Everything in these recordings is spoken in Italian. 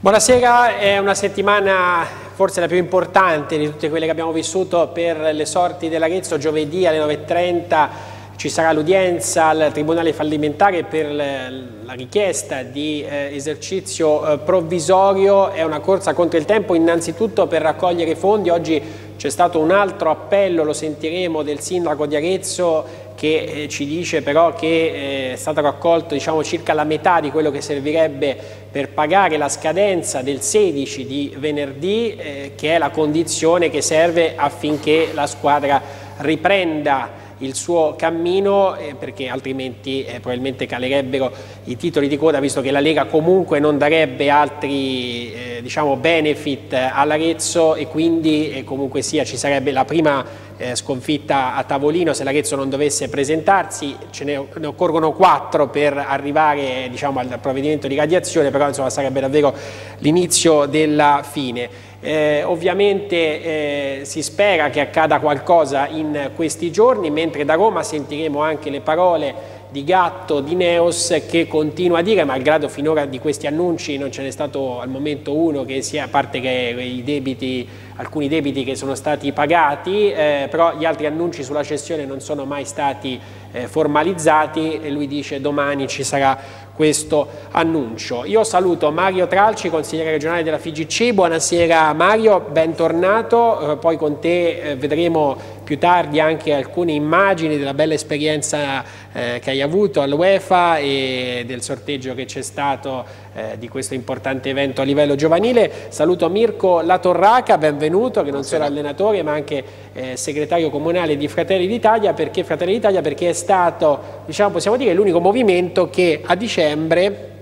Buonasera, è una settimana forse la più importante di tutte quelle che abbiamo vissuto per le sorti dell'Arezzo. Giovedì alle 9.30 ci sarà l'udienza al Tribunale fallimentare per la richiesta di eh, esercizio eh, provvisorio. È una corsa contro il tempo innanzitutto per raccogliere fondi. Oggi c'è stato un altro appello, lo sentiremo, del sindaco di Arezzo che eh, ci dice però che eh, è stato raccolto diciamo, circa la metà di quello che servirebbe per pagare la scadenza del 16 di venerdì, eh, che è la condizione che serve affinché la squadra riprenda il suo cammino eh, perché altrimenti eh, probabilmente calerebbero i titoli di coda visto che la Lega comunque non darebbe altri eh, diciamo benefit all'Arezzo e quindi eh, comunque sia ci sarebbe la prima eh, sconfitta a tavolino se l'Arezzo non dovesse presentarsi, ce ne, ne occorrono quattro per arrivare diciamo, al provvedimento di radiazione però insomma sarebbe davvero l'inizio della fine. Eh, ovviamente eh, si spera che accada qualcosa in questi giorni, mentre da Roma sentiremo anche le parole di Gatto, di Neos, che continua a dire, malgrado finora di questi annunci non ce n'è stato al momento uno, che sia, a parte che debiti, alcuni debiti che sono stati pagati, eh, però gli altri annunci sulla cessione non sono mai stati eh, formalizzati e lui dice domani ci sarà questo annuncio. Io saluto Mario Tralci, consigliere regionale della FIGC, buonasera Mario, bentornato, eh, poi con te eh, vedremo più tardi anche alcune immagini della bella esperienza eh, che hai avuto all'UEFA e del sorteggio che c'è stato eh, di questo importante evento a livello giovanile. Saluto Mirko Latorraca, benvenuto, che non solo allenatore ma anche eh, segretario comunale di Fratelli d'Italia, perché Fratelli d'Italia? Perché è stato, diciamo, possiamo dire, l'unico movimento che a dicembre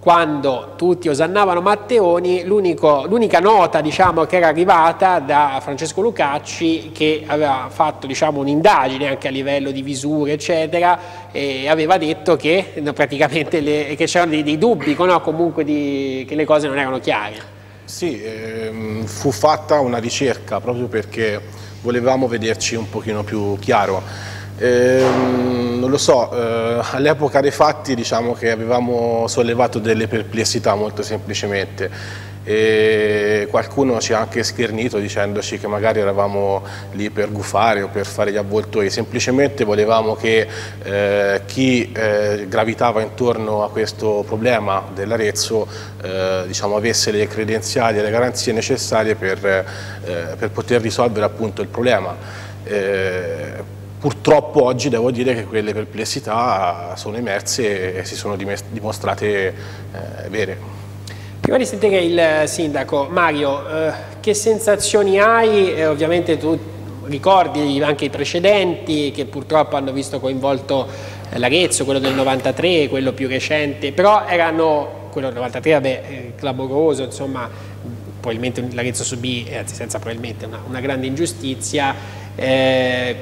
quando tutti osannavano Matteoni, l'unica nota diciamo, che era arrivata da Francesco Lucacci che aveva fatto diciamo, un'indagine anche a livello di visure eccetera e aveva detto che no, c'erano dei, dei, dubbi, no? comunque di, che le cose non erano chiare. Sì, ehm, fu fatta una ricerca proprio perché volevamo vederci un pochino più chiaro Ehm, non lo so, eh, all'epoca dei fatti diciamo che avevamo sollevato delle perplessità molto semplicemente e qualcuno ci ha anche schernito dicendoci che magari eravamo lì per gufare o per fare gli avvoltoi, semplicemente volevamo che eh, chi eh, gravitava intorno a questo problema dell'Arezzo eh, diciamo, avesse le credenziali e le garanzie necessarie per, eh, per poter risolvere appunto il problema. Eh, Purtroppo oggi devo dire che quelle perplessità sono emerse e si sono dimostrate eh, vere. Prima di sentire il sindaco, Mario, eh, che sensazioni hai? Eh, ovviamente tu ricordi anche i precedenti che purtroppo hanno visto coinvolto eh, l'Arezzo, quello del 93, quello più recente, però erano, quello del 93 vabbè, eh, clamoroso, insomma, probabilmente l'Arezzo subì, anzi senza probabilmente, una, una grande ingiustizia eh,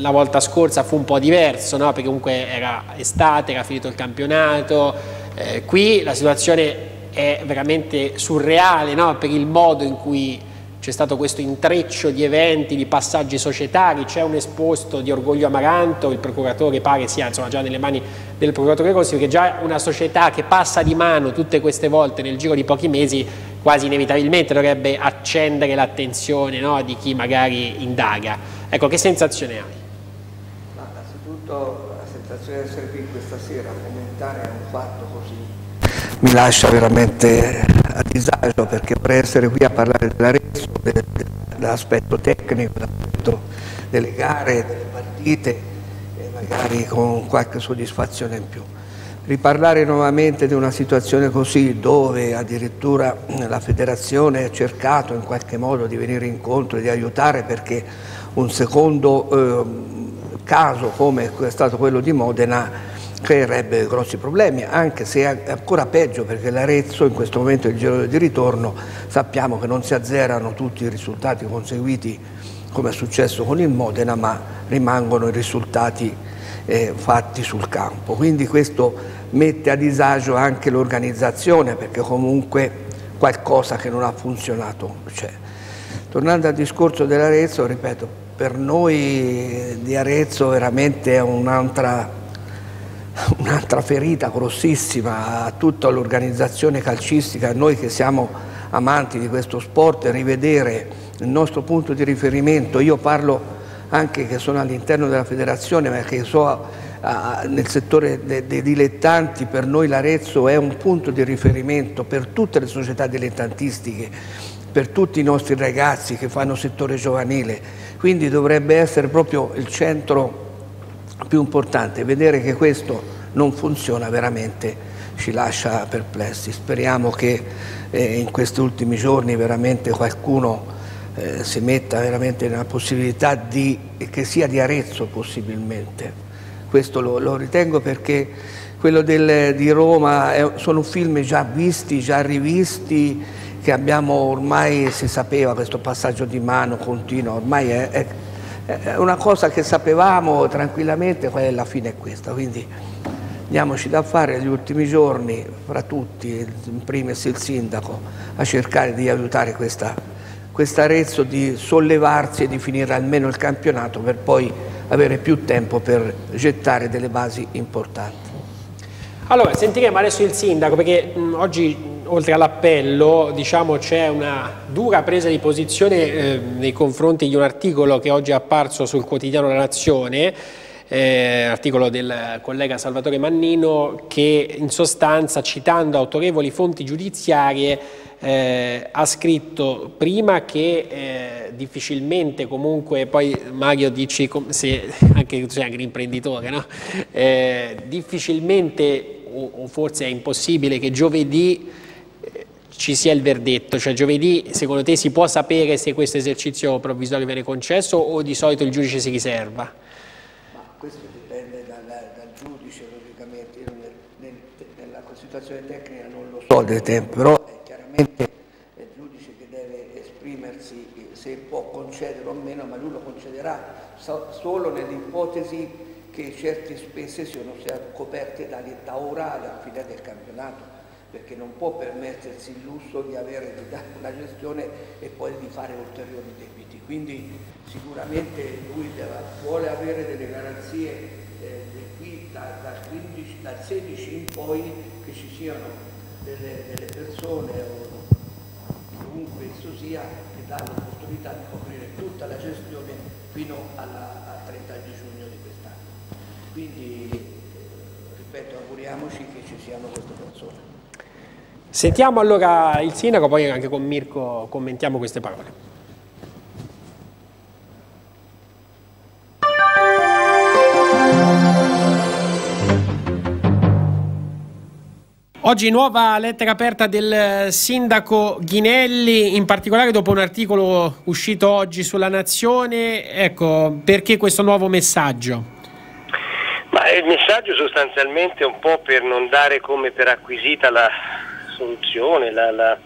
la volta scorsa fu un po' diverso, no? perché comunque era estate, era finito il campionato, eh, qui la situazione è veramente surreale no? per il modo in cui c'è stato questo intreccio di eventi, di passaggi societari, c'è un esposto di Orgoglio Amaranto, il procuratore pare sia insomma, già nelle mani del procuratore Rossi, perché già una società che passa di mano tutte queste volte nel giro di pochi mesi quasi inevitabilmente dovrebbe accendere l'attenzione no, di chi magari indaga. Ecco, che sensazione hai? Ma innanzitutto la sensazione di essere qui questa sera a commentare un fatto così mi lascia veramente a disagio perché vorrei essere qui a parlare dell'Arezzo, dell'aspetto tecnico, dell'aspetto delle gare, delle partite e magari con qualche soddisfazione in più riparlare nuovamente di una situazione così dove addirittura la federazione ha cercato in qualche modo di venire incontro e di aiutare perché un secondo eh, caso come è stato quello di Modena creerebbe grossi problemi, anche se è ancora peggio perché l'Arezzo in questo momento il giro di ritorno sappiamo che non si azzerano tutti i risultati conseguiti come è successo con il Modena, ma rimangono i risultati eh, fatti sul campo. Quindi questo mette a disagio anche l'organizzazione perché comunque qualcosa che non ha funzionato c'è. Tornando al discorso dell'Arezzo, ripeto, per noi di Arezzo veramente è un'altra un'altra ferita grossissima a tutta l'organizzazione calcistica, a noi che siamo amanti di questo sport, rivedere il nostro punto di riferimento. Io parlo anche che sono all'interno della federazione, ma che so nel settore dei, dilettanti, per noi l'Arezzo è un punto di riferimento per tutte le società dilettantistiche, per tutti i nostri ragazzi che fanno settore giovanile, quindi dovrebbe essere proprio il centro più importante. Vedere che questo non funziona veramente ci lascia perplessi. Speriamo che eh, in questi ultimi giorni veramente qualcuno eh, si metta veramente nella possibilità di, che sia di Arezzo possibilmente. Questo lo, lo ritengo perché quello del, di Roma è, sono film già visti, già rivisti, che abbiamo ormai, si sapeva questo passaggio di mano continuo, ormai è, è è una cosa che sapevamo tranquillamente, poi la fine è questa, quindi diamoci da fare gli ultimi giorni, fra tutti, in primis il sindaco, a cercare di aiutare questa, questa Arezzo di sollevarsi e di finire almeno il campionato per poi avere più tempo per gettare delle basi importanti. Allora, sentiremo adesso il sindaco perché mh, oggi oltre all'appello diciamo, c'è una dura presa di posizione eh, nei confronti di un articolo che oggi è apparso sul quotidiano La Nazione, eh, articolo del collega Salvatore Mannino che in sostanza citando autorevoli fonti giudiziarie eh, ha scritto prima che eh, difficilmente comunque, poi Mario dici se anche tu sei anche un imprenditore, no? eh, difficilmente o, o forse è impossibile che giovedì ci sia il verdetto, cioè giovedì secondo te si può sapere se questo esercizio provvisorio viene concesso o di solito il giudice si riserva? Questo dipende dal, dal giudice logicamente, io nel, nel, nella situazione tecnica non lo so però è chiaramente il giudice che deve esprimersi se può concedere o meno, ma lui lo concederà solo nell'ipotesi che certe spese siano coperte da, da orale a fine del campionato perché non può permettersi il lusso di avere di dare una gestione e poi di fare ulteriori debiti. Quindi sicuramente lui deve, vuole avere delle garanzie eh, qui da, da 15, dal 16 in poi che ci siano delle, delle persone o comunque esso sia che danno l'opportunità di coprire tutta la gestione fino alla, al 30 di giugno di quest'anno. Quindi, eh, ripeto, auguriamoci che ci siano queste persone. Sentiamo allora il sindaco, poi anche con Mirko commentiamo queste parole. Oggi nuova lettera aperta del sindaco Ghinelli, in particolare dopo un articolo uscito oggi sulla Nazione. Ecco, perché questo nuovo messaggio? Ma il messaggio sostanzialmente è un po' per non dare come per acquisita la, soluzione, la, la,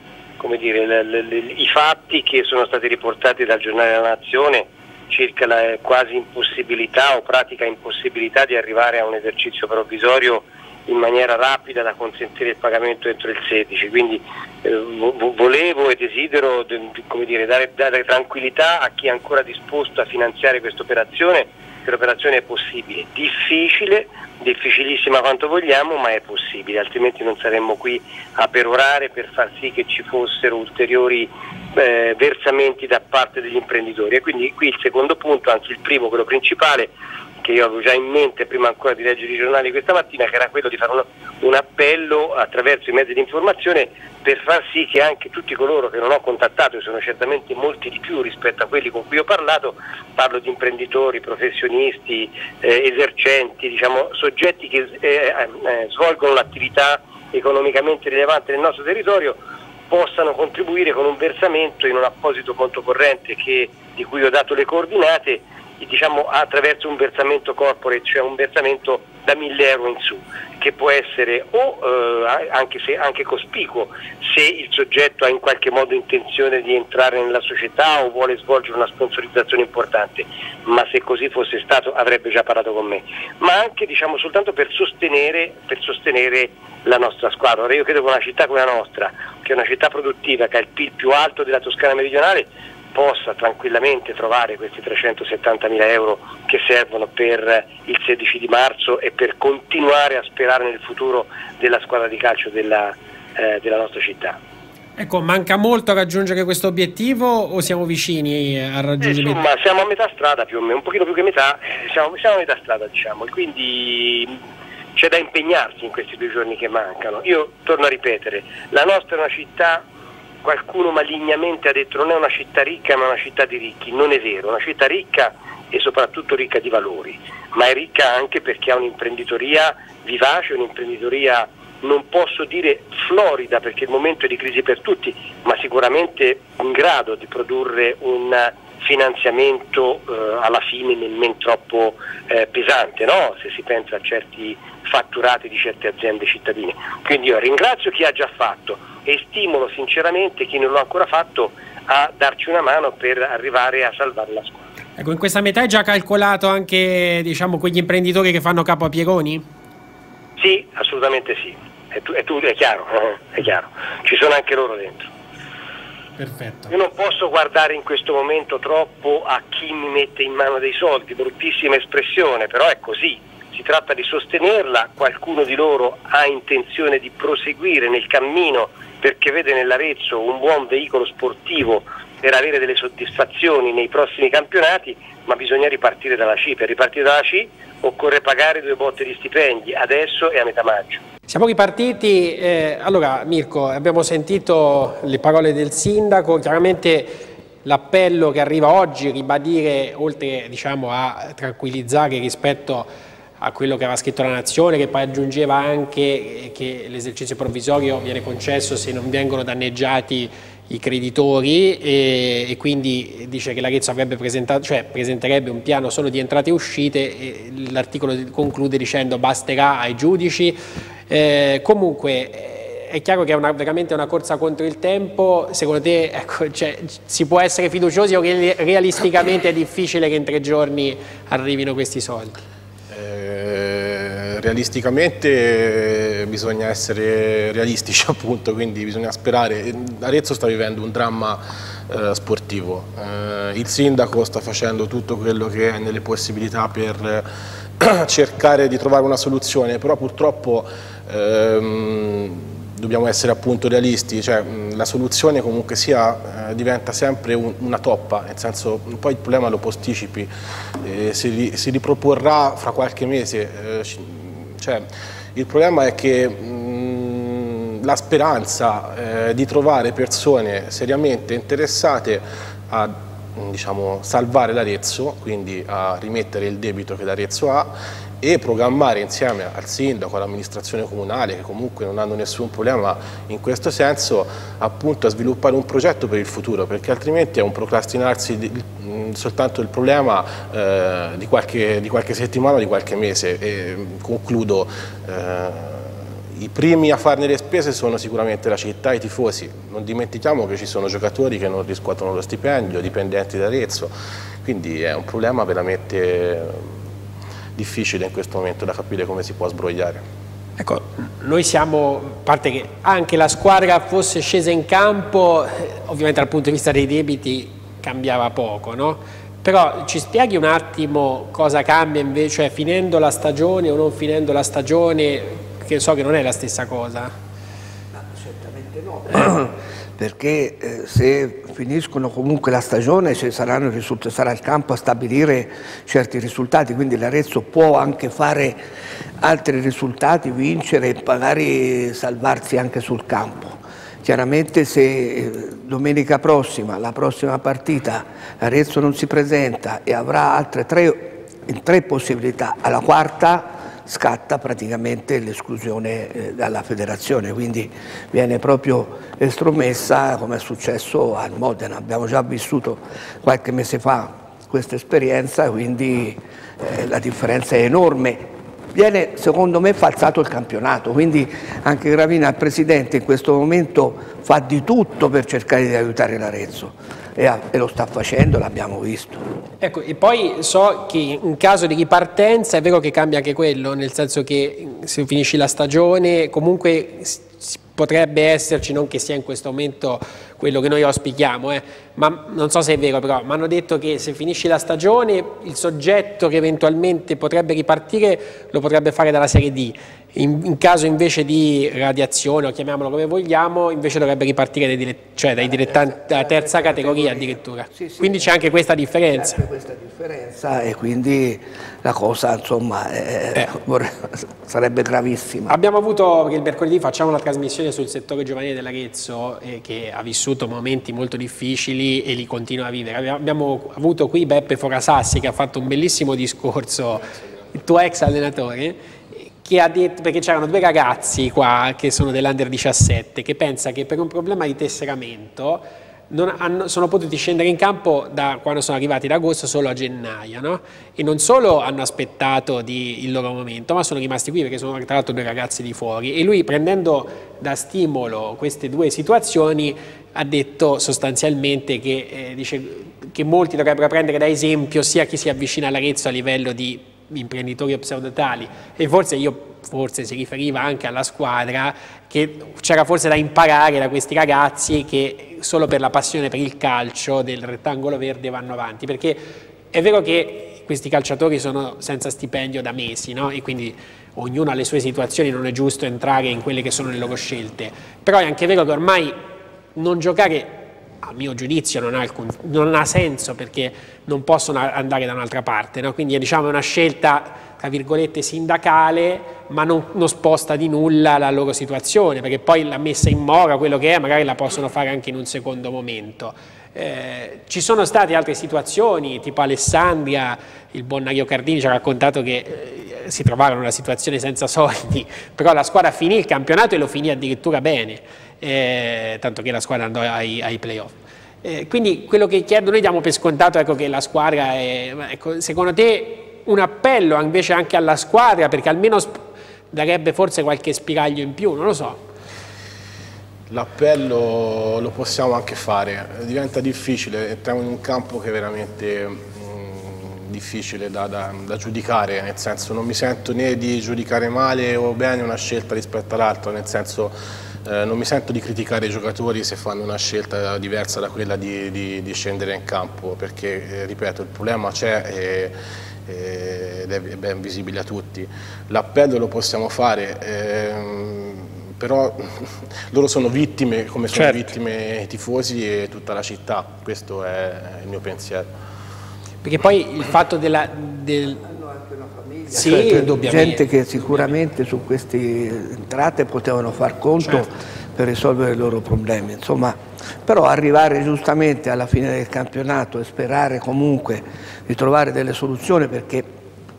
dire, la, i fatti che sono stati riportati dal giornale della Nazione circa la eh, quasi impossibilità o pratica impossibilità di arrivare a un esercizio provvisorio in maniera rapida da consentire il pagamento entro il 16, quindi eh, volevo e desidero dire, dare, dare tranquillità a chi è ancora disposto a finanziare questa operazione che l'operazione è possibile, difficile, difficilissima quanto vogliamo, ma è possibile, altrimenti non saremmo qui a perorare per far sì che ci fossero ulteriori eh, versamenti da parte degli imprenditori. E quindi qui il secondo punto, anzi il primo, quello principale, che io avevo già in mente prima ancora di leggere i giornali questa mattina, che era quello di fare un, un appello attraverso i mezzi di informazione per far sì che anche tutti coloro che non ho contattato, e sono certamente molti di più rispetto a quelli con cui ho parlato, parlo di imprenditori, professionisti, eh, esercenti, diciamo, soggetti che eh, eh, svolgono l'attività economicamente rilevante nel nostro territorio, possano contribuire con un versamento in un apposito conto corrente che, di cui ho dato le coordinate diciamo, attraverso un versamento corporate, cioè un versamento da 1000 euro in su, che può essere o eh, anche, se, anche cospicuo se il soggetto ha in qualche modo intenzione di entrare nella società o vuole svolgere una sponsorizzazione importante, ma se così fosse stato avrebbe già parlato con me, ma anche diciamo, soltanto per sostenere, per sostenere la nostra squadra. Ora io credo che una città come la nostra, che è una città produttiva, che ha il PIL più alto della Toscana meridionale, possa tranquillamente trovare questi 370 mila euro che servono per il 16 di marzo e per continuare a sperare nel futuro della squadra di calcio della, eh, della nostra città. Ecco, manca molto a raggiungere questo obiettivo o siamo vicini al raggiungimento? insomma, siamo a metà strada più o meno, un pochino più che metà, eh, siamo, siamo a metà strada diciamo, e quindi c'è da impegnarsi in questi due giorni che mancano. Io torno a ripetere, la nostra è una città, qualcuno malignamente ha detto non è una città ricca ma una città di ricchi, non è vero, una città ricca e soprattutto ricca di valori, ma è ricca anche perché ha un'imprenditoria vivace, un'imprenditoria non posso dire florida perché il momento è di crisi per tutti, ma sicuramente in grado di produrre un finanziamento eh, alla fine nemmeno troppo eh, pesante, no? se si pensa a certi fatturati di certe aziende cittadine. Quindi io ringrazio chi ha già fatto e stimolo sinceramente chi non l'ha ancora fatto a darci una mano per arrivare a salvare la scuola. Ecco, in questa metà è già calcolato anche diciamo, quegli imprenditori che fanno capo a Pieroni? Sì, assolutamente sì, è, tu, è, tu, è chiaro, eh? è chiaro, ci sono anche loro dentro. Perfetto. Io non posso guardare in questo momento troppo a chi mi mette in mano dei soldi, bruttissima espressione, però è così. Si tratta di sostenerla, qualcuno di loro ha intenzione di proseguire nel cammino perché vede nell'Arezzo un buon veicolo sportivo per avere delle soddisfazioni nei prossimi campionati, ma bisogna ripartire dalla C. Per ripartire dalla C occorre pagare due botte di stipendi, adesso e a metà maggio. Siamo ripartiti, eh, allora Mirko, abbiamo sentito le parole del sindaco, chiaramente l'appello che arriva oggi, ribadire, oltre diciamo, a tranquillizzare rispetto a quello che aveva scritto la Nazione, che poi aggiungeva anche che l'esercizio provvisorio viene concesso se non vengono danneggiati i creditori e, e, quindi dice che l'Arezzo cioè, presenterebbe un piano solo di entrate e uscite e l'articolo conclude dicendo basterà ai giudici. Eh, comunque eh, è chiaro che è una, veramente una corsa contro il tempo, secondo te ecco, cioè, si può essere fiduciosi o realisticamente è difficile che in tre giorni arrivino questi soldi? Realisticamente eh, bisogna essere realistici appunto, quindi bisogna sperare. Arezzo sta vivendo un dramma eh, sportivo, eh, il sindaco sta facendo tutto quello che è nelle possibilità per eh, cercare di trovare una soluzione, però purtroppo ehm, dobbiamo essere appunto realisti, cioè, la soluzione comunque sia eh, diventa sempre un, una toppa, nel senso poi il problema lo posticipi, eh, si, si, riproporrà fra qualche mese, eh, cioè, il problema è che mh, la speranza eh, di trovare persone seriamente interessate a diciamo, salvare l'Arezzo, quindi a rimettere il debito che l'Arezzo ha e programmare insieme al sindaco, all'amministrazione comunale che comunque non hanno nessun problema in questo senso appunto a sviluppare un progetto per il futuro perché altrimenti è un procrastinarsi di, mh, soltanto il problema eh, di, qualche, di, qualche, settimana, di qualche mese. E concludo eh, i primi a farne le spese sono sicuramente la città e i tifosi, non dimentichiamo che ci sono giocatori che non riscuotono lo stipendio, dipendenti da Arezzo, quindi è un problema veramente difficile in questo momento da capire come si può sbrogliare. Ecco, noi siamo, a parte che anche la squadra fosse scesa in campo, eh, ovviamente dal punto di vista dei debiti cambiava poco, no? Però ci spieghi un attimo cosa cambia invece, cioè finendo la stagione o non finendo la stagione, che so che non è la stessa cosa. No, certamente no perché eh, se finiscono comunque la stagione sarà il campo a stabilire certi risultati, quindi l'Arezzo può anche fare altri risultati, vincere e magari salvarsi anche sul campo. Chiaramente se eh, domenica prossima, la prossima partita, l'Arezzo non si presenta e avrà altre tre, tre possibilità, alla quarta scatta praticamente l'esclusione eh, dalla federazione, quindi viene proprio estromessa come è successo al Modena. Abbiamo già vissuto qualche mese fa questa esperienza, quindi eh, la differenza è enorme. Viene secondo me falsato il campionato, quindi anche Gravina, il Presidente, in questo momento fa di tutto per cercare di aiutare l'Arezzo e, e lo sta facendo, l'abbiamo visto. Ecco, e poi so che in caso di ripartenza è vero che cambia anche quello, nel senso che se finisci la stagione comunque potrebbe esserci, non che sia in questo momento quello che noi auspichiamo, eh. ma non so se è vero però, mi hanno detto che se finisce la stagione il soggetto che eventualmente potrebbe ripartire lo potrebbe fare dalla Serie D, in, in caso invece di radiazione o chiamiamolo come vogliamo, invece dovrebbe ripartire dai, dilet cioè dai dilettanti della terza categoria addirittura. Sì, sì, quindi c'è anche questa differenza. C'è anche questa differenza e quindi la cosa insomma è, eh. sarebbe gravissima. Abbiamo avuto, perché il mercoledì facciamo una trasmissione sul settore giovanile dell'Arezzo eh, che ha vissuto momenti molto difficili e li continua a vivere. Abbiamo avuto qui Beppe Forasassi che ha fatto un bellissimo discorso, il tuo ex allenatore, che ha detto, perché c'erano due ragazzi qua che sono dell'Under 17 che pensa che per un problema di tesseramento hanno, sono potuti scendere in campo da quando sono arrivati ad agosto solo a gennaio no? e non solo hanno aspettato di, il loro momento ma sono rimasti qui perché sono tra l'altro due ragazzi di fuori e lui prendendo da stimolo queste due situazioni ha detto sostanzialmente che, eh, dice, che molti dovrebbero prendere da esempio sia chi si avvicina all'Arezzo a livello di imprenditori pseudotali. E forse io forse si riferiva anche alla squadra che c'era forse da imparare da questi ragazzi che solo per la passione per il calcio del rettangolo verde vanno avanti. Perché è vero che questi calciatori sono senza stipendio da mesi no? e quindi ognuno ha le sue situazioni non è giusto entrare in quelle che sono le loro scelte. Però è anche vero che ormai non giocare a mio giudizio non ha, alcun, non ha, senso perché non possono andare da un'altra parte, no? quindi diciamo, è una scelta tra virgolette sindacale ma non, non, sposta di nulla la loro situazione perché poi la messa in mora, quello che è, magari la possono fare anche in un secondo momento. Eh, ci sono state altre situazioni, tipo Alessandria, il buon Nario Cardini ci ha raccontato che eh, si trovarono in una situazione senza soldi, però la squadra finì il campionato e lo finì addirittura bene eh, tanto che la squadra andò ai, ai playoff. Eh, quindi quello che chiedo, noi diamo per scontato ecco, che la squadra è, ecco, secondo te un appello invece anche alla squadra perché almeno darebbe forse qualche spiraglio in più, non lo so. L'appello lo possiamo anche fare, diventa difficile, entriamo in un campo che è veramente mh, mm, difficile da, da, da, giudicare, nel senso non mi sento né di giudicare male o bene una scelta rispetto all'altra, nel senso eh, non mi sento di criticare i giocatori se fanno una scelta diversa da quella di, di, di scendere in campo, perché, eh, ripeto, il problema c'è e, ed è ben visibile a tutti. L'appello lo possiamo fare, ehm, però loro sono vittime come sono certo. vittime i tifosi e tutta la città, questo è il mio pensiero. Perché poi il fatto della, del, sì, cioè, gente che sicuramente su queste entrate potevano far conto certo. per risolvere i loro problemi. Insomma, però arrivare giustamente alla fine del campionato e sperare comunque di trovare delle soluzioni perché,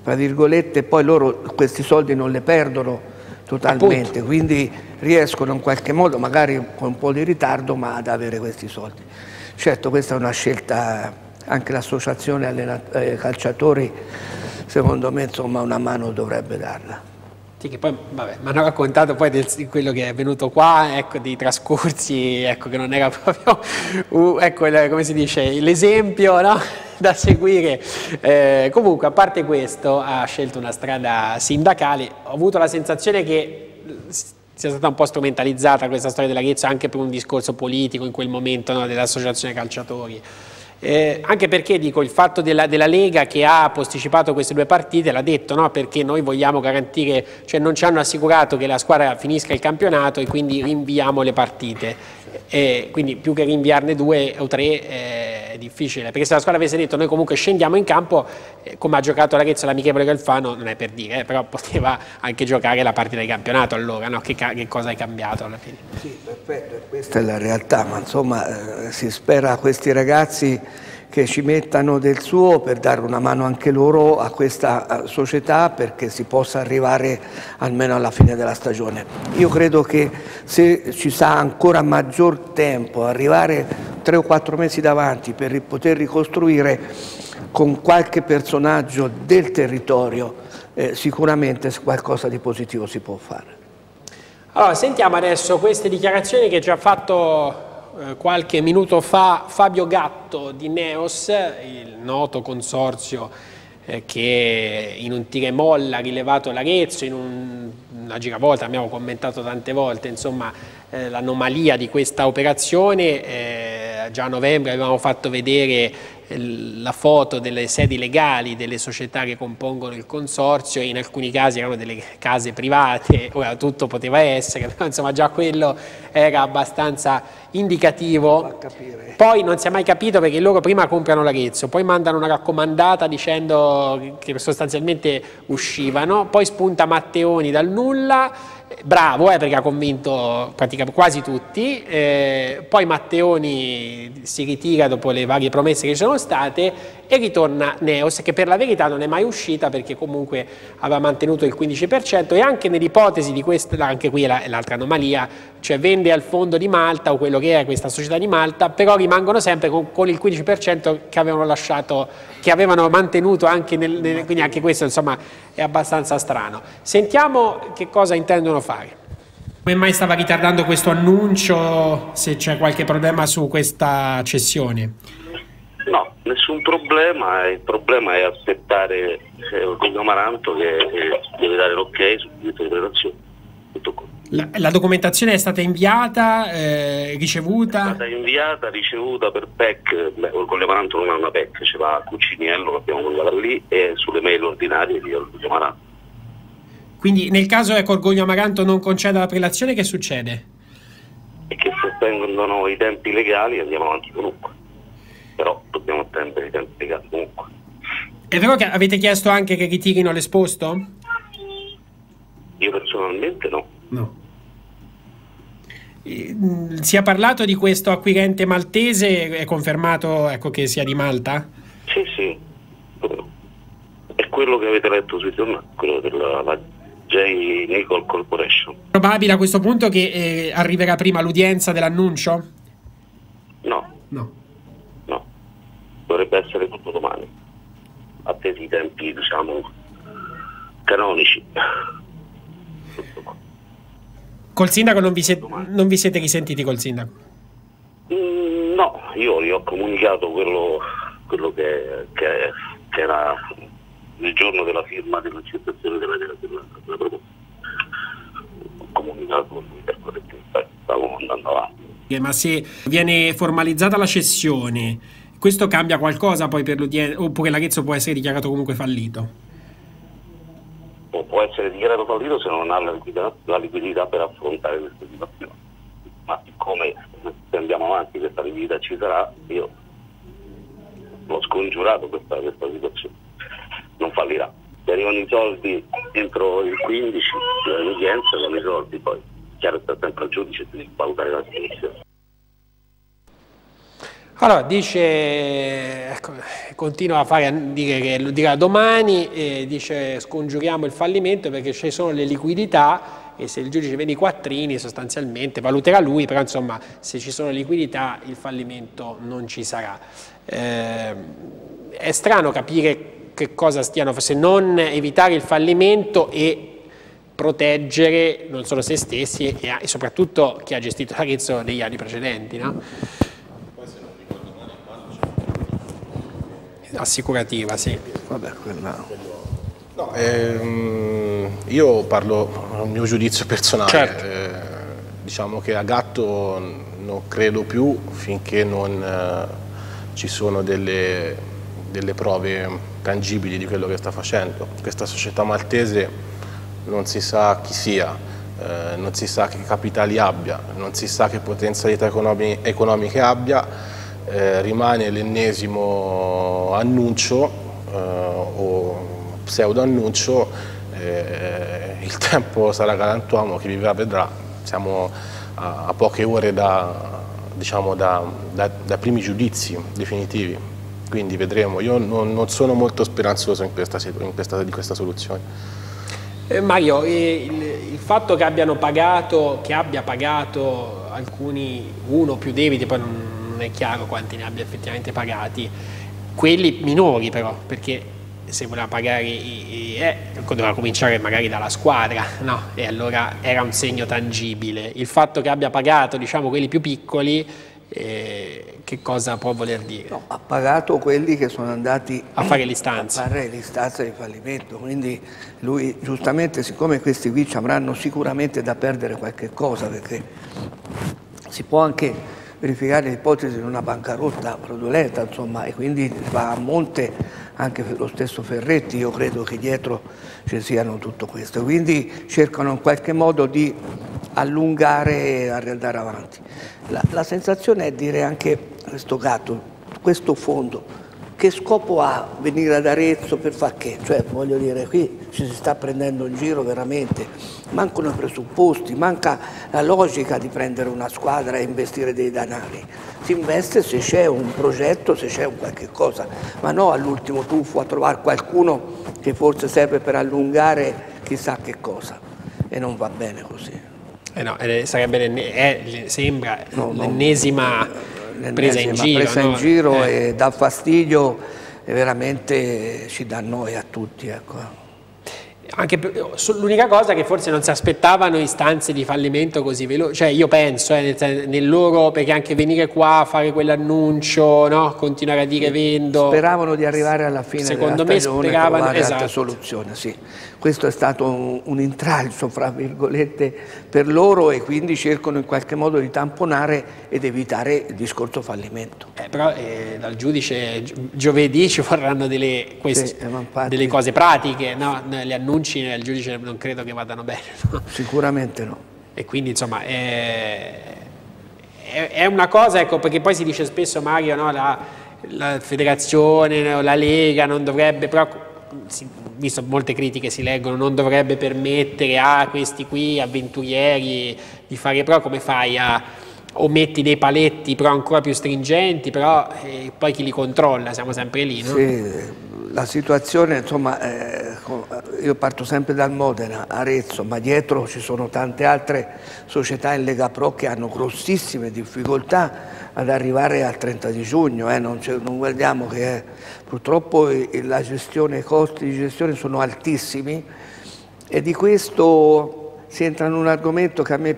tra virgolette, poi loro questi soldi non li perdono totalmente, Appunto. quindi riescono in qualche modo, magari con un po' di ritardo, ma ad avere questi soldi. Certo, questa è una scelta, anche l'associazione eh, calciatori secondo me insomma una mano dovrebbe darla. Sì, che poi mi hanno raccontato poi di quello che è venuto qua, ecco, dei trascorsi, ecco, che non era proprio, uh, ecco, come si dice, l'esempio no? da seguire. Eh, comunque, a parte questo, ha scelto una strada sindacale, ho avuto la sensazione che sia stata un po' strumentalizzata questa storia della Ghezza anche per un discorso politico in quel momento no, dell'associazione calciatori. Eh, anche perché dico il fatto della, della, Lega che ha posticipato queste due partite l'ha detto no? perché noi vogliamo garantire, cioè non ci hanno assicurato che la squadra finisca il campionato e quindi rinviamo le partite e quindi più che rinviarne due o tre eh, è difficile, perché se la squadra avesse detto noi comunque scendiamo in campo, eh, come ha giocato l'Arezzo l'amichevole Galfano, non è per dire, eh, però poteva anche giocare la partita di campionato allora, no? che, che, cosa hai cambiato alla fine? Sì, perfetto, questa è la realtà, ma insomma eh, si spera a questi ragazzi che ci mettano del suo per dare una mano anche loro a questa società perché si possa arrivare almeno alla fine della stagione. Io credo che se ci sarà ancora maggior tempo, arrivare tre o quattro mesi davanti per poter ricostruire con qualche personaggio del territorio, eh, sicuramente qualcosa di positivo si può fare. Allora, sentiamo adesso queste dichiarazioni che ci ha fatto eh, qualche minuto fa Fabio Gatto di Neos, il noto consorzio eh, che in un tira e molla ha rilevato l'Arezzo, in un, una giravolta, abbiamo commentato tante volte, insomma eh, l'anomalia di questa operazione, già a novembre avevamo fatto vedere la foto delle sedi legali delle società che compongono il consorzio in alcuni casi erano delle case private, ora tutto poteva essere, però insomma già quello era abbastanza indicativo. Poi non si è mai capito perché loro prima comprano l'Arezzo, poi mandano una raccomandata dicendo che sostanzialmente uscivano, poi spunta Matteoni dal nulla bravo eh, perché ha convinto quasi tutti, eh, poi Matteoni si ritira dopo le varie promesse che ci sono state e ritorna Neos che per la verità non è mai uscita perché comunque aveva mantenuto il 15% e anche nell'ipotesi di questa, anche qui è l'altra anomalia, cioè vende al fondo di Malta o quello che è questa società di Malta, però rimangono sempre con, con il 15% che avevano lasciato, che avevano mantenuto anche nel, nel, quindi anche questo insomma è abbastanza strano. Sentiamo che cosa intendono fare. Come mai stava ritardando questo annuncio, se c'è qualche problema su questa cessione? No, nessun problema, il problema è aspettare eh, il Maranto che eh, deve dare l'ok sul diritto di prelazione. Tutto qua. La, la, documentazione è stata inviata, eh, ricevuta? È stata inviata, ricevuta per PEC, beh, con Maranto non ha una PEC, ce l'ha Cuciniello, l'abbiamo mandata lì, e sulle mail ordinarie di Orgoglio Maranto. Quindi nel caso che Orgoglio Amaranto non conceda la prelazione, che succede? E che se vengono i tempi legali andiamo avanti comunque, però dobbiamo attendere i tempi legali comunque. È vero che avete chiesto anche che ritirino l'esposto? Io personalmente no. No. Mm, si è parlato di questo acquirente maltese, è confermato ecco, che sia di Malta? Sì, sì, è quello che avete letto sui giornali, quello della J. Nicol Corporation. Probabile a questo punto che eh, arriverà prima l'udienza dell'annuncio? No. No. No. Dovrebbe essere tutto domani, attesi i tempi, diciamo, canonici. Col sindaco non vi, siete, non vi siete risentiti col sindaco? Mm, no, io gli ho comunicato quello, quello che, che, che, era il giorno della firma dell'accettazione della, della, della, della proposta. Ho comunicato con lui per quello che stavamo andando avanti. Eh, ma se viene formalizzata la cessione, questo cambia qualcosa poi per l'udienza, oppure l'Arezzo può essere dichiarato comunque fallito? Può essere dichiarato fallito se non ha la liquidità, la liquidità per affrontare questa situazione. Ma siccome se andiamo avanti questa liquidità ci sarà, io l'ho scongiurato questa, questa situazione. Non fallirà. Se arrivano i soldi entro il 15 dell'udienza con i soldi poi chiaro sta sempre al giudice di valutare la situazione. Allora, dice, ecco, continua a, fare, dire che lo dirà domani, e dice scongiuriamo il fallimento perché ci sono le liquidità e se il giudice vede i quattrini sostanzialmente valuterà lui, però insomma se ci sono liquidità il fallimento non ci sarà. Eh, è strano capire che cosa stiano facendo, se non evitare il fallimento e proteggere non solo se stessi e, e soprattutto chi ha gestito l'Arezzo negli anni precedenti. No? Assicurativa, sì. Vabbè, quella... no, ehm, io parlo al mio giudizio personale. Certo. Eh, diciamo che a Gatto non credo più finché non eh, ci sono delle, delle prove tangibili di quello che sta facendo. Questa società maltese non si sa chi sia, eh, non si sa che capitali abbia, non si sa che potenzialità economi economiche abbia, eh, rimane l'ennesimo annuncio eh, o pseudo annuncio, eh, il tempo sarà galantuomo, chi vivrà vedrà, siamo a, a poche ore da, diciamo, da, da, da, primi giudizi definitivi, quindi vedremo, io non, non sono molto speranzoso in questa, in questa, di questa soluzione. Eh, Mario, eh, il, il, fatto che abbiano pagato, che abbia pagato alcuni, uno o più debiti, poi non, non è chiaro quanti ne abbia effettivamente pagati, quelli minori però, perché se voleva pagare, eh, doveva cominciare magari dalla squadra, no? E allora era un segno tangibile. Il fatto che abbia pagato, diciamo, quelli più piccoli eh, che cosa può voler dire? No, ha pagato quelli che sono andati a fare l'istanza. A fare l'istanza di fallimento, quindi lui giustamente, siccome questi qui ci avranno sicuramente da perdere qualche cosa, perché si può anche verificare l'ipotesi di una bancarotta fraudolenta, insomma, e quindi va a monte anche lo stesso Ferretti, io credo che dietro ci siano tutto questo, quindi cercano in qualche modo di allungare e andare avanti. La, la sensazione è dire anche questo gatto, questo fondo, che scopo ha venire ad Arezzo per far che? Cioè, voglio dire, qui ci si sta prendendo in giro veramente, mancano i presupposti, manca la logica di prendere una squadra e investire dei danari. Si investe se c'è un progetto, se c'è un qualche cosa, ma no all'ultimo tuffo a trovare qualcuno che forse serve per allungare chissà che cosa. E non va bene così. Eh no, sarebbe, è, sembra no, l'ennesima presa in giro, presa in giro eh. e dà fastidio e veramente ci dà noia a tutti. Ecco. L'unica cosa è che forse non si aspettavano istanze di fallimento così veloci, cioè io penso eh, nel, nel, loro, perché anche venire qua a fare quell'annuncio, no? continuare a dire vendo. Speravano di arrivare alla fine Secondo della stagione me speravano, e esatto. soluzione, sì questo è stato un, un, intralcio, fra virgolette, per loro e quindi cercano in qualche modo di tamponare ed evitare il discorso fallimento. Eh, però eh, dal giudice giovedì ci vorranno delle, queste, sì, eh, delle cose pratiche, no? gli annunci del giudice non credo che vadano bene. No? Sicuramente no. E quindi insomma è, è, una cosa, ecco, perché poi si dice spesso Mario, no, la, la federazione, la Lega non dovrebbe, però visto molte critiche si leggono, non dovrebbe permettere a questi qui avventurieri di fare, però come fai a o metti dei paletti però ancora più stringenti, però eh, poi chi li controlla, siamo sempre lì, no? Sì, la situazione, insomma, eh, io parto sempre dal Modena, Arezzo, ma dietro ci sono tante altre società in Lega Pro che hanno grossissime difficoltà ad arrivare al 30 di giugno, eh, non, non, guardiamo che eh, purtroppo gestione, i costi di gestione sono altissimi e di questo si entra in un argomento che a me,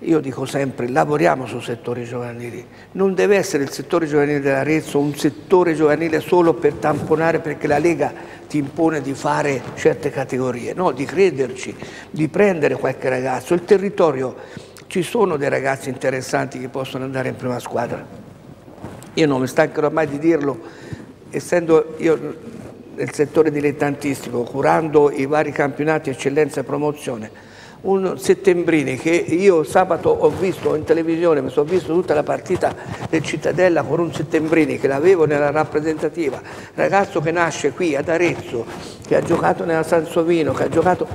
io dico sempre, lavoriamo sul settore giovanili, non deve essere il settore giovanile dell'Arezzo un settore giovanile solo per tamponare perché la Lega ti impone di fare certe categorie, no, di crederci, di prendere qualche ragazzo, il territorio ci sono dei ragazzi interessanti che possono andare in prima squadra. Io non mi stancherò mai di dirlo, essendo io nel settore dilettantistico, curando i vari campionati eccellenza e promozione, un Settembrini che io sabato ho visto in televisione, mi sono visto tutta la partita del Cittadella con un Settembrini che l'avevo nella rappresentativa, ragazzo che nasce qui ad Arezzo, che ha giocato nella Sansovino, che ha giocato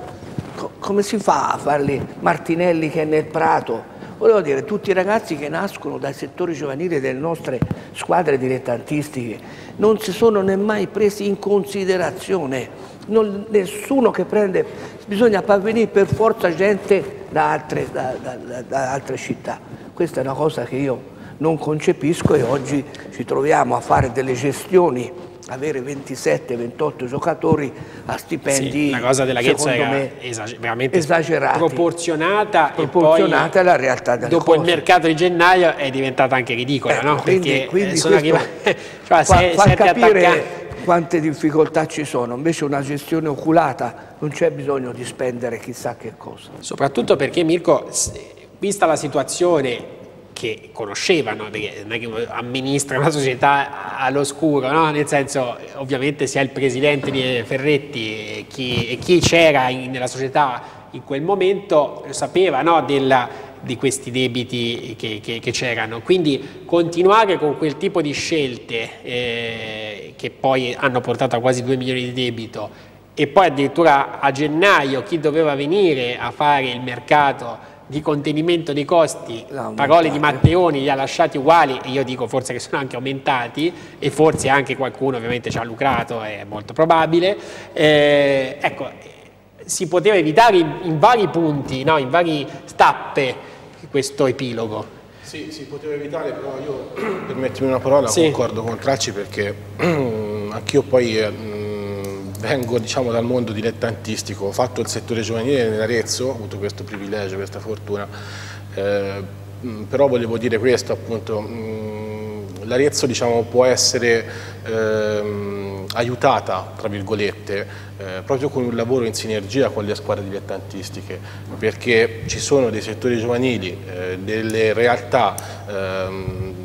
come si fa a farli? Martinelli che è nel Prato? Volevo dire, tutti i ragazzi che nascono dai settori giovanili delle nostre squadre dilettantistiche non si sono nemmai presi in considerazione, non, nessuno che prende, bisogna far venire per forza gente da altre, da, da, da altre città. Questa è una cosa che io non concepisco e oggi ci troviamo a fare delle gestioni avere 27-28 giocatori a stipendi sì, la cosa della Ghezza era esager veramente esagerati, proporzionata, proporzionata alla realtà delle dopo cose. il mercato di gennaio è diventata anche ridicola eh, no? quindi, perché quindi sono arrivati cioè, fa, fa capire quante difficoltà ci sono invece una gestione oculata non c'è bisogno di spendere chissà che cosa soprattutto perché Mirko vista la situazione che conoscevano, perché non è che amministra una società all'oscuro, no? nel senso ovviamente sia il presidente di Ferretti e chi, c'era nella società in quel momento sapeva no? Della, di questi debiti che c'erano. Quindi continuare con quel tipo di scelte eh, che poi hanno portato a quasi 2 milioni di debito e poi addirittura a gennaio chi doveva venire a fare il mercato di contenimento dei costi, parole di Matteoni li ha lasciati uguali e io dico forse che sono anche aumentati e forse anche qualcuno ovviamente ci ha lucrato, è molto probabile. Eh, ecco, si poteva evitare in, in vari punti, no, in varie tappe questo epilogo. Sì, si poteva evitare, però io, permettimi una parola, sì. concordo con Tracci perché anch'io poi... Vengo diciamo, dal mondo dilettantistico, ho fatto il settore giovanile nell'Arezzo, ho avuto questo privilegio, questa fortuna. Eh, mm, però volevo dire questo appunto, l'Arezzo diciamo, può essere ehm, aiutata, tra virgolette, eh, proprio con un lavoro in sinergia con le squadre dilettantistiche, perché ci sono dei settori giovanili, eh, delle realtà ehm,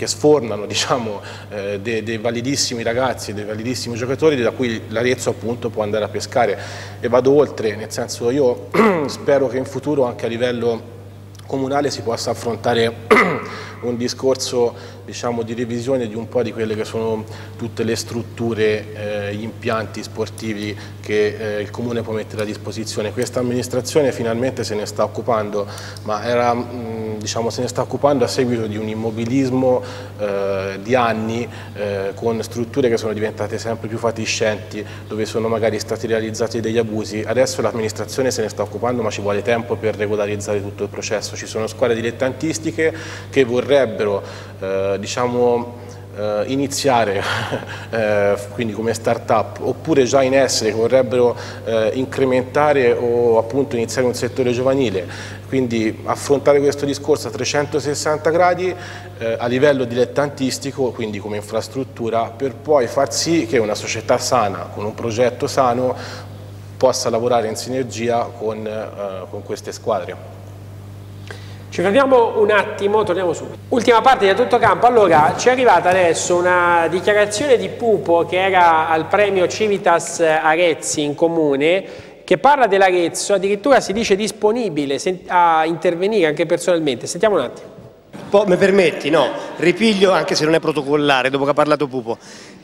che sfornano diciamo, eh, dei, dei, validissimi ragazzi, dei validissimi giocatori da cui l'Arezzo appunto può andare a pescare e vado oltre, nel senso io spero che in futuro anche a livello comunale si possa affrontare un discorso diciamo, di revisione di un po' di quelle che sono tutte le strutture, eh, gli impianti sportivi che eh, il Comune può mettere a disposizione. Questa amministrazione finalmente se ne sta occupando, ma era, mh, diciamo, se ne sta occupando a seguito di un immobilismo eh, di anni eh, con strutture che sono diventate sempre più fatiscenti, dove sono magari stati realizzati degli abusi. Adesso l'amministrazione se ne sta occupando, ma ci vuole tempo per regolarizzare tutto il processo. Ci sono squadre dilettantistiche che vorrebbero eh, diciamo, eh, iniziare eh, quindi come start-up oppure già in essere che vorrebbero eh, incrementare o appunto iniziare un settore giovanile quindi affrontare questo discorso a 360 gradi eh, a livello dilettantistico quindi come infrastruttura per poi far sì che una società sana con un progetto sano possa lavorare in sinergia con, eh, con queste squadre. Ci fermiamo un attimo, torniamo subito. Ultima parte di tutto campo, allora ci è arrivata adesso una dichiarazione di Pupo che era al premio Civitas Arezzi in comune che parla dell'Arezzo, addirittura si dice disponibile a intervenire anche personalmente. Sentiamo un attimo. Mi permetti? No, ripiglio anche se non è protocollare dopo che ha parlato Pupo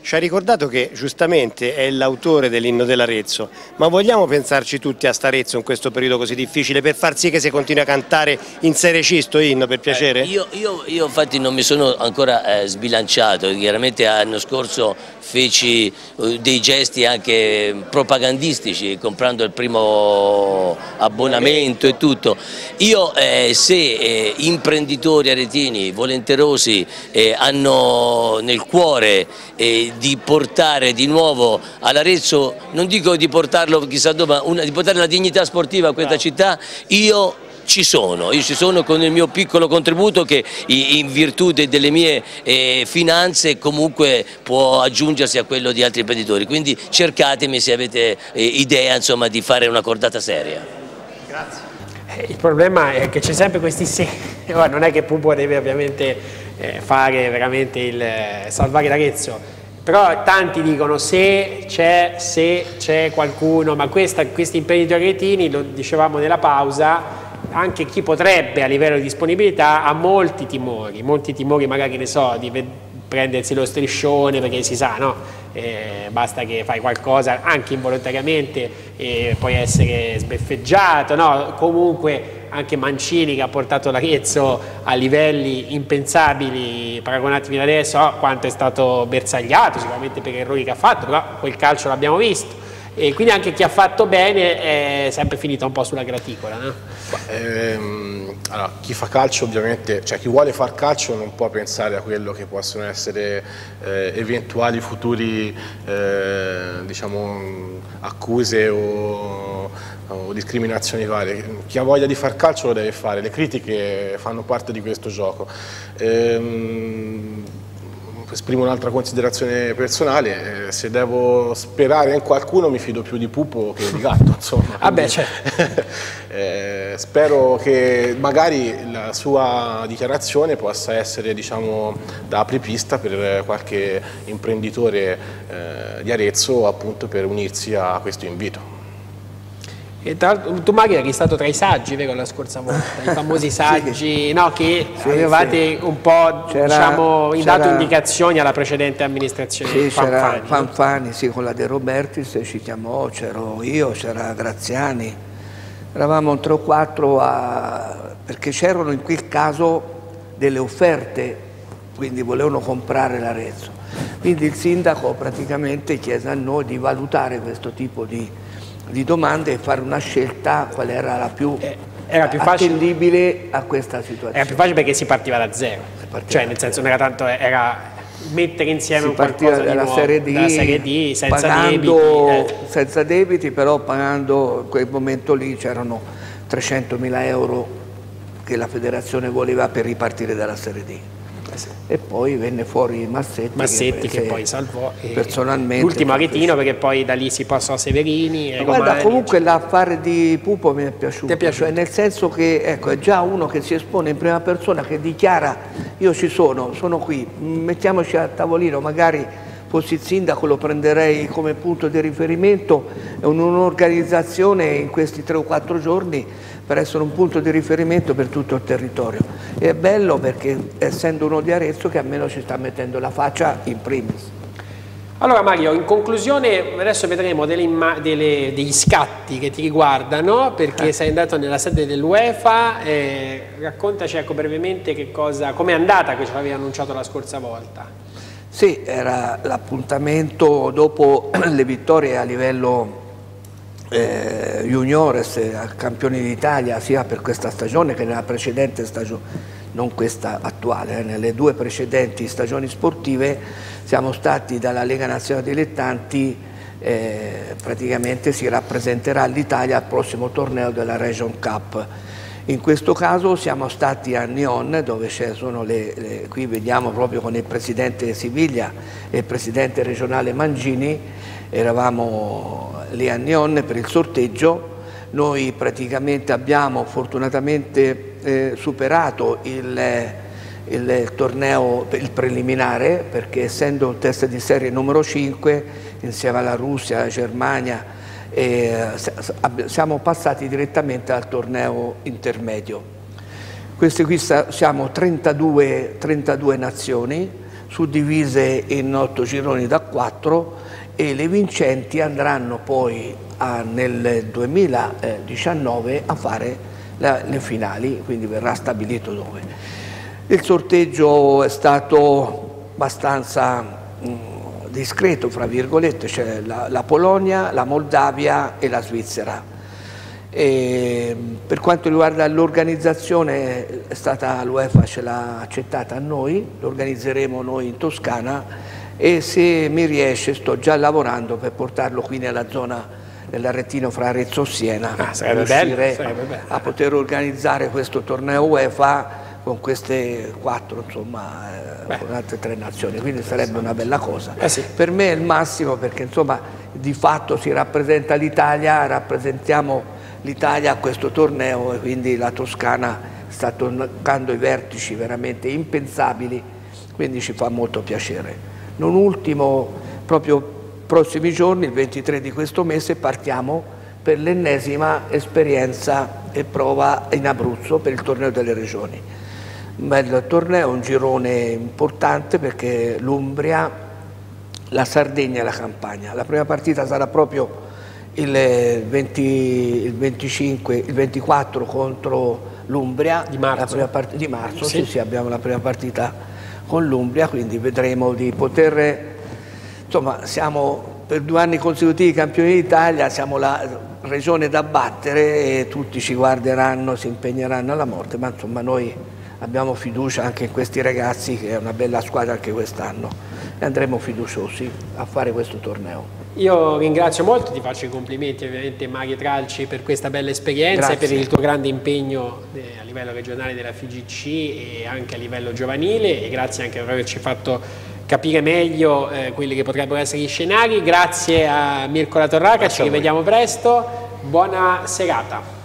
ci ha ricordato che giustamente è l'autore dell'inno dell'Arezzo, ma vogliamo pensarci tutti a Starezzo in questo periodo così difficile per far sì che si continui a cantare in Serie C sto inno per piacere? Eh, io, io, io, infatti non mi sono ancora eh, sbilanciato, chiaramente l'anno scorso feci uh, dei gesti anche propagandistici comprando il primo abbonamento e tutto. Io eh, se eh, imprenditori aretini volenterosi eh, hanno nel cuore di portare di nuovo all'Arezzo, non dico di portarlo chissà dove, ma una, di portare la dignità sportiva a questa città, io ci sono, io ci sono con il mio piccolo contributo che in virtù delle mie eh, finanze comunque può aggiungersi a quello di altri imprenditori, quindi cercatemi se avete eh, idea insomma, di fare una cordata seria. Grazie. Eh, il problema è che c'è sempre questi sì, non è che Pupo deve ovviamente eh, fare veramente il eh, salvare l'Arezzo, però tanti dicono se c'è, qualcuno, ma questa, questi imprenditori retini, lo dicevamo nella pausa, anche chi potrebbe a livello di disponibilità ha molti timori, molti timori magari ne so, di prendersi lo striscione perché si sa, no? Eh, basta che fai qualcosa anche involontariamente e puoi essere sbeffeggiato, no? comunque anche Mancini che ha portato l'Arezzo a livelli impensabili paragonati fino adesso, oh, quanto è stato bersagliato sicuramente per gli errori che ha fatto, però quel calcio l'abbiamo visto e quindi anche chi ha fatto bene è sempre finito un po' sulla graticola. No? Ehm, allora, chi fa calcio ovviamente, cioè chi vuole far calcio non può pensare a quello che possono essere eh, eventuali futuri eh, diciamo, accuse o, o, discriminazioni varie. Chi ha voglia di far calcio lo deve fare, le critiche fanno parte di questo gioco. Ehm, esprimo un'altra considerazione personale, eh, se devo sperare in qualcuno mi fido più di Pupo che di Gatto, insomma. ah beh, certo. eh, spero che magari la sua dichiarazione possa essere diciamo, da apripista per qualche imprenditore eh, di Arezzo appunto per unirsi a questo invito. E tra tu Mario eri stato tra i saggi, vero, la scorsa volta, i famosi saggi, sì. no, che sì, avevate sì. un po' diciamo, dato indicazioni alla precedente amministrazione sì, Fanfani. Fanfani, sì, con la De Robertis ci chiamò, c'ero io, c'era Graziani, eravamo un 3 o 4 a... perché c'erano in quel caso delle offerte, quindi volevano comprare l'Arezzo. Quindi il sindaco praticamente chiese a noi di valutare questo tipo di di domande e fare una scelta qual era la più, eh, era più attendibile a questa situazione. Era più facile perché si partiva da zero, partiva cioè nel senso non era tanto, era mettere insieme si un qualcosa dalla di nuovo, serie D, dalla serie D senza pagando, debiti. Eh. Senza debiti, però pagando in quel momento lì c'erano 300 mila euro che la federazione voleva per ripartire dalla Serie D. E poi venne fuori Massetti, Massetti che, che poi salvò personalmente l'ultimo aretino perché poi da lì si passò a Severini e guarda Romani, comunque l'affare di Pupo mi è piaciuto, è piaciuto? Cioè, nel senso che ecco, è già uno che si espone in prima persona che dichiara io ci sono, sono qui mettiamoci a tavolino magari fossi il sindaco lo prenderei come punto di riferimento, è un'organizzazione in questi tre o quattro giorni per essere un punto di riferimento per tutto il territorio. E è bello perché essendo uno di Arezzo che almeno ci sta mettendo la faccia in primis. Allora Mario, in conclusione adesso vedremo delle delle, degli scatti che ti riguardano perché eh. sei andato nella sede dell'UEFA, eh, raccontaci ecco, brevemente come è andata che ce l'avevi annunciato la scorsa volta. Sì, era l'appuntamento dopo le vittorie a livello eh, juniores, a campioni d'Italia sia per questa stagione che nella precedente stagione, non questa attuale, eh, nelle due precedenti stagioni sportive siamo stati dalla Lega Nazionale Dilettanti eh, praticamente si rappresenterà l'Italia al prossimo torneo della Region Cup in questo caso siamo stati a Nyon, dove sono le, le, qui vediamo proprio con il presidente Siviglia e il presidente regionale Mangini, eravamo lì a Nyon per il sorteggio, noi praticamente abbiamo fortunatamente eh, superato il, il torneo il preliminare perché essendo un test di serie numero 5 insieme alla Russia, alla Germania e siamo passati direttamente al torneo intermedio. Queste qui siamo 32, 32 nazioni suddivise in 8 gironi da 4 e le vincenti andranno poi a, nel 2019 a fare la, le finali, quindi verrà stabilito dove. Il sorteggio è stato abbastanza mh, discreto, fra virgolette, c'è la, la, Polonia, la Moldavia e la Svizzera. E per quanto riguarda l'organizzazione, l'UEFA ce l'ha accettata a noi, l'organizzeremo noi in Toscana e se mi riesce sto già lavorando per portarlo qui nella zona dell'Arretino fra Arezzo e Siena, ah, per riuscire bello, a poter organizzare questo torneo UEFA con queste quattro, insomma, eh, con altre tre nazioni, quindi sarebbe una bella cosa. Eh sì. Per me è il massimo perché insomma di fatto si rappresenta l'Italia, rappresentiamo l'Italia a questo torneo e quindi la Toscana sta toccando i vertici veramente impensabili, quindi ci fa molto piacere. Non ultimo, proprio prossimi giorni, il 23 di questo mese, partiamo per l'ennesima esperienza e prova in Abruzzo per il torneo delle regioni un bel torneo, un girone importante perché l'Umbria, la Sardegna e la Campania. La prima partita sarà proprio il, 20, il 25, il 24 contro l'Umbria. Di marzo? di marzo, sì. sì, sì, abbiamo la prima partita con l'Umbria, quindi vedremo di poter... Insomma, siamo per due anni consecutivi campioni d'Italia, siamo la regione da battere e tutti ci guarderanno, si impegneranno alla morte, ma insomma noi abbiamo fiducia anche in questi ragazzi che è una bella squadra anche quest'anno e andremo fiduciosi a fare questo torneo. Io ringrazio molto, ti faccio i complimenti ovviamente Mario Tralci per questa bella esperienza Grazie. e per il tuo grande impegno eh, a livello regionale della FIGC e anche a livello giovanile e grazie anche per averci fatto capire meglio eh, quelli che potrebbero essere gli scenari. Grazie a Mirko La Torraca, ci rivediamo presto, buona serata.